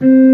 you